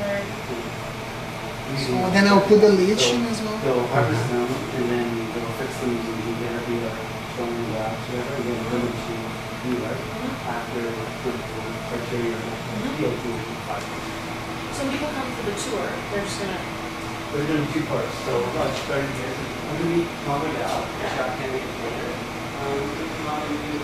Right. Then I'll put the leach in as well. They'll harvest them and then they'll fix them using therapy or showing the labs, whatever, and then bring them to New York after the criteria of PO two five. So when people come for the tour, they're just gonna, We're doing two parts, so uh, starting here, underneath Mama Gal, Shop Candy, Um, come out and do, come on,